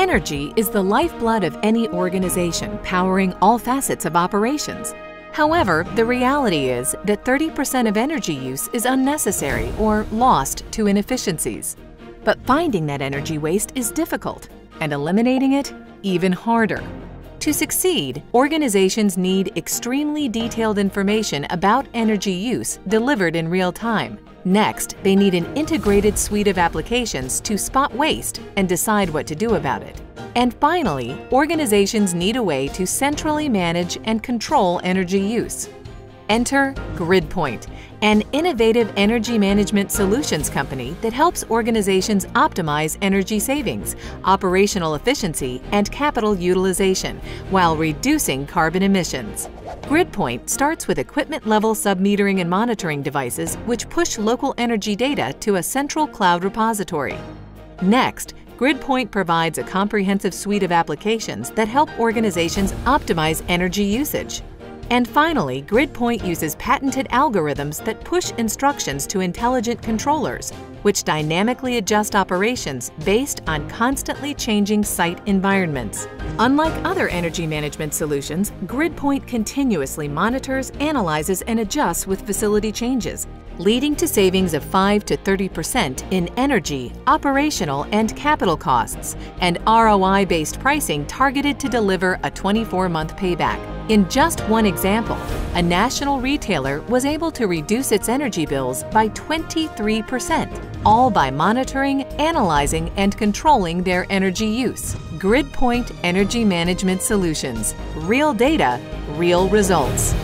Energy is the lifeblood of any organization, powering all facets of operations. However, the reality is that 30% of energy use is unnecessary or lost to inefficiencies. But finding that energy waste is difficult, and eliminating it even harder. To succeed, organizations need extremely detailed information about energy use delivered in real time. Next, they need an integrated suite of applications to spot waste and decide what to do about it. And finally, organizations need a way to centrally manage and control energy use. Enter GridPoint, an innovative energy management solutions company that helps organizations optimize energy savings, operational efficiency, and capital utilization while reducing carbon emissions. GridPoint starts with equipment-level submetering and monitoring devices which push local energy data to a central cloud repository. Next, GridPoint provides a comprehensive suite of applications that help organizations optimize energy usage. And finally, GridPoint uses patented algorithms that push instructions to intelligent controllers, which dynamically adjust operations based on constantly changing site environments. Unlike other energy management solutions, GridPoint continuously monitors, analyzes, and adjusts with facility changes, leading to savings of 5 to 30% in energy, operational, and capital costs, and ROI-based pricing targeted to deliver a 24-month payback. In just one example, a national retailer was able to reduce its energy bills by 23%, all by monitoring, analyzing, and controlling their energy use. GridPoint Energy Management Solutions. Real data, real results.